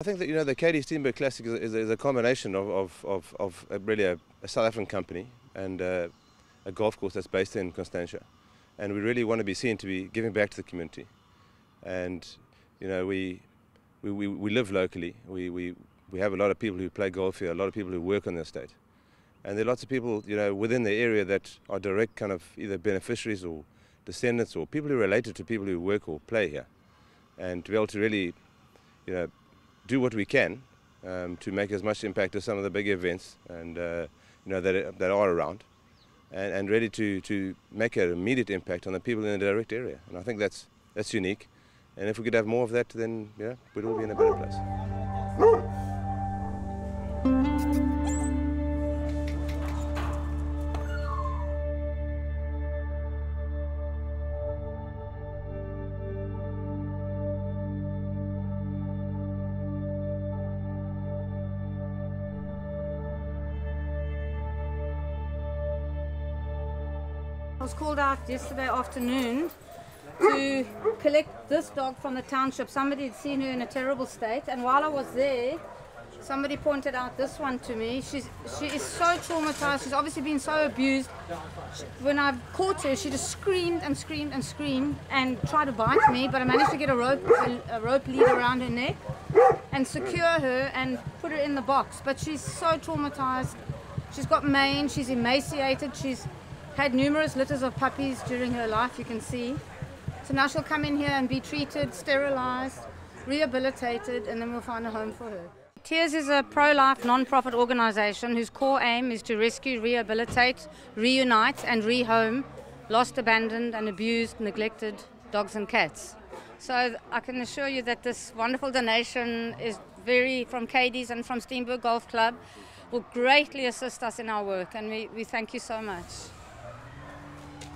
I think that you know the Cadiz Steenberg Classic is, is, is a combination of, of, of, of a really a, a, South African company and uh, a golf course that's based in Constantia, and we really want to be seen to be giving back to the community, and you know we we, we, we live locally. We, we we have a lot of people who play golf here, a lot of people who work on the estate, and there are lots of people you know within the area that are direct kind of either beneficiaries or descendants or people who are related to people who work or play here, and to be able to really you know do what we can um, to make as much impact as some of the big events and uh, you know that, that are around and, and ready to, to make an immediate impact on the people in the direct area. And I think that's, that's unique. And if we could have more of that, then yeah, we'd all be in a better place. Was called out yesterday afternoon to collect this dog from the township. Somebody had seen her in a terrible state, and while I was there, somebody pointed out this one to me. She's she is so traumatized. She's obviously been so abused. She, when I caught her, she just screamed and screamed and screamed and tried to bite me, but I managed to get a rope a, a rope lead around her neck and secure her and put her in the box. But she's so traumatized. She's got mange. She's emaciated. She's had numerous litters of puppies during her life, you can see. So now she'll come in here and be treated, sterilized, rehabilitated, and then we'll find a home for her. Tears is a pro-life non-profit organization whose core aim is to rescue, rehabilitate, reunite and rehome lost, abandoned and abused, neglected dogs and cats. So I can assure you that this wonderful donation is very from Cadiz and from Steenberg Golf Club will greatly assist us in our work and we, we thank you so much.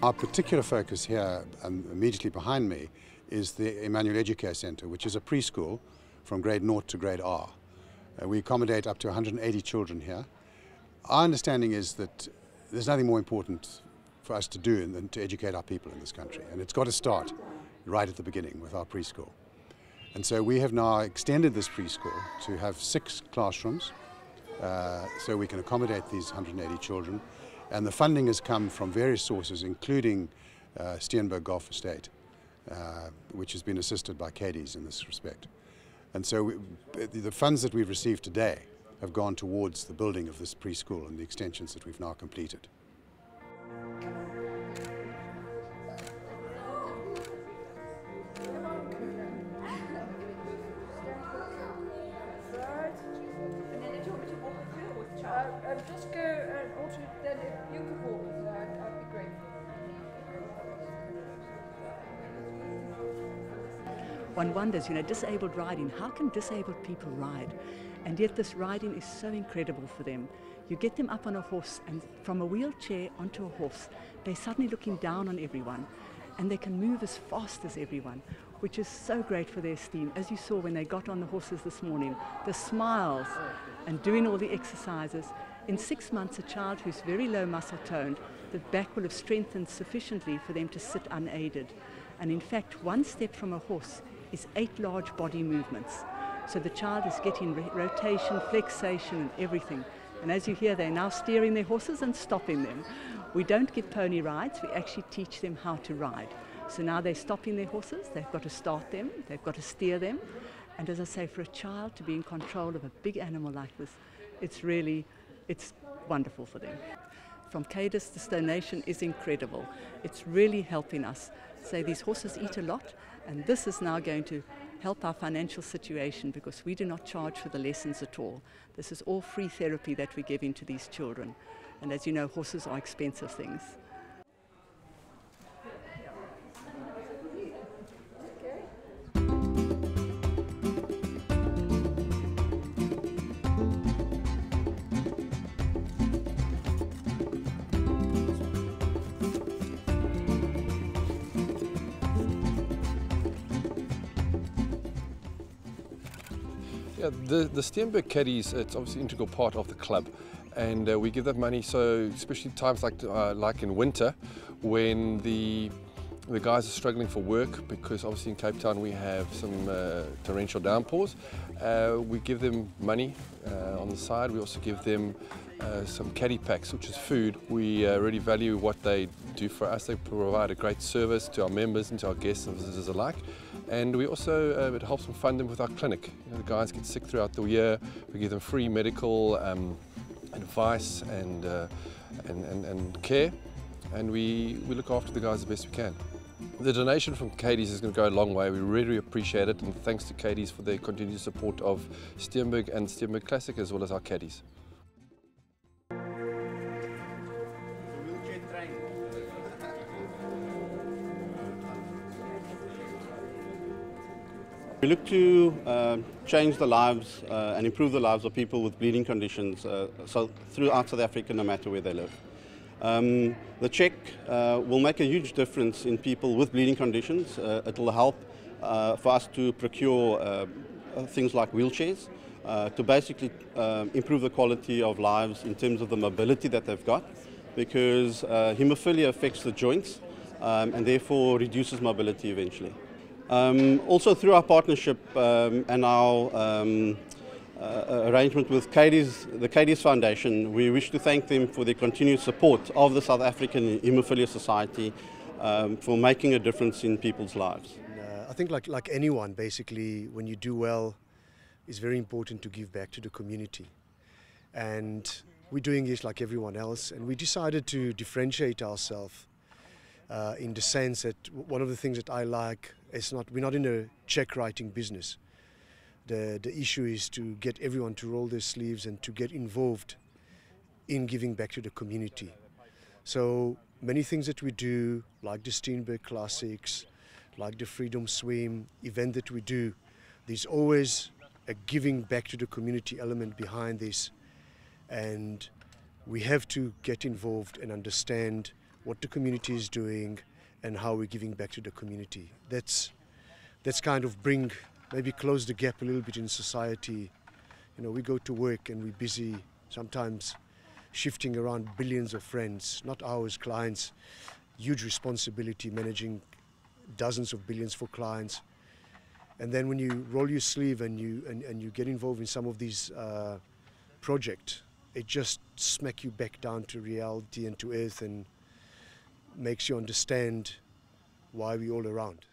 Our particular focus here, um, immediately behind me, is the Emmanuel Educare Centre, which is a preschool from grade 0 to grade R. Uh, we accommodate up to 180 children here. Our understanding is that there's nothing more important for us to do than to educate our people in this country. And it's got to start right at the beginning with our preschool. And so we have now extended this preschool to have six classrooms uh, so we can accommodate these 180 children. And the funding has come from various sources, including uh, Steenberg Golf Estate, uh, which has been assisted by Cadiz in this respect. And so we, the funds that we've received today have gone towards the building of this preschool and the extensions that we've now completed. Uh, just go and also then if you could walk, uh, I'd be grateful. One wonders, you know, disabled riding, how can disabled people ride? And yet this riding is so incredible for them. You get them up on a horse and from a wheelchair onto a horse, they're suddenly looking down on everyone and they can move as fast as everyone, which is so great for their esteem. As you saw when they got on the horses this morning, the smiles and doing all the exercises. In six months, a child who's very low muscle toned, the back will have strengthened sufficiently for them to sit unaided. And in fact, one step from a horse is eight large body movements. So the child is getting rotation, flexation, and everything. And as you hear, they're now steering their horses and stopping them. We don't give pony rides, we actually teach them how to ride. So now they're stopping their horses, they've got to start them, they've got to steer them. And as I say, for a child to be in control of a big animal like this, it's really, it's wonderful for them. From Cadiz, this donation is incredible. It's really helping us. Say these horses eat a lot, and this is now going to help our financial situation because we do not charge for the lessons at all. This is all free therapy that we give into these children. And as you know, horses are expensive things. Yeah, the, the Steenberg Caddies, it's obviously an integral part of the club. And uh, we give them money, so especially times like, uh, like in winter, when the the guys are struggling for work because obviously in Cape Town we have some uh, torrential downpours. Uh, we give them money uh, on the side. We also give them uh, some caddy packs, which is food. We uh, really value what they do for us. They provide a great service to our members and to our guests and visitors alike. And we also, uh, it helps them fund them with our clinic. You know, the guys get sick throughout the year. We give them free medical um, advice and, and, and, and care. And we, we look after the guys the best we can. The donation from Cadiz is going to go a long way. We really appreciate it and thanks to Cadiz for their continued support of Steenberg and Steenberg Classic as well as our caddies. We look to uh, change the lives uh, and improve the lives of people with bleeding conditions uh, so throughout South Africa, no matter where they live. Um, the check uh, will make a huge difference in people with bleeding conditions. Uh, it will help uh, for us to procure uh, things like wheelchairs uh, to basically um, improve the quality of lives in terms of the mobility that they've got because uh, hemophilia affects the joints um, and therefore reduces mobility eventually. Um, also through our partnership um, and our um, uh, arrangement with the Cadiz Foundation, we wish to thank them for their continued support of the South African Hemophilia Society um, for making a difference in people's lives. Uh, I think like, like anyone, basically, when you do well, it's very important to give back to the community. And we're doing this like everyone else, and we decided to differentiate ourselves uh, in the sense that one of the things that I like is not, we're not in a check writing business the, the issue is to get everyone to roll their sleeves and to get involved in giving back to the community. So many things that we do, like the Steenberg Classics, like the Freedom Swim event that we do, there's always a giving back to the community element behind this. And we have to get involved and understand what the community is doing and how we're giving back to the community. That's, that's kind of bring maybe close the gap a little bit in society. You know, we go to work and we're busy sometimes shifting around billions of friends, not ours, clients. Huge responsibility managing dozens of billions for clients. And then when you roll your sleeve and you and, and you get involved in some of these uh, projects, it just smack you back down to reality and to earth and makes you understand why we're all around.